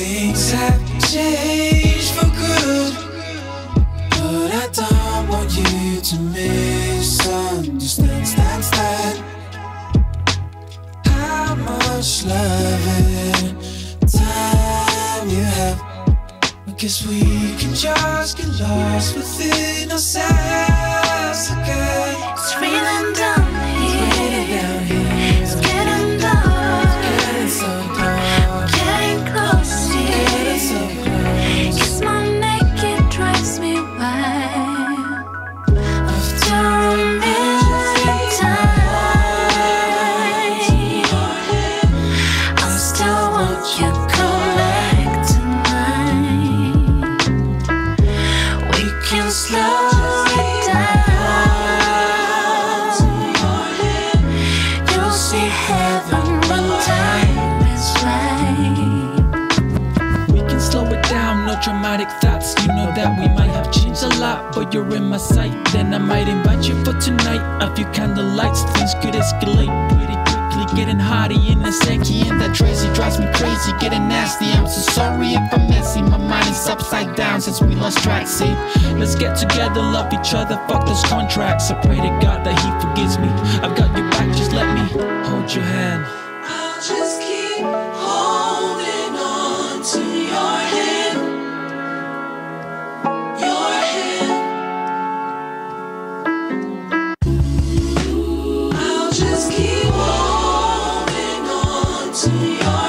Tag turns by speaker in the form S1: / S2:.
S1: Things have changed for good, but I don't want you to misunderstand. Stand, stand. How much love and time you have? I guess we can just get lost within ourselves
S2: thoughts. You know that we might have changed a lot, but you're in my sight. Then I might invite you for tonight. A few candlelights, things could escalate pretty quickly. Getting hotter in the second. That Tracy drives me crazy, getting nasty. I'm so sorry if I'm messy. My mind is upside down since we lost track. See, let's get together, love each other, fuck those contracts. I pray to God that He forgives me. I've got your back, just let me hold your hand.
S1: To your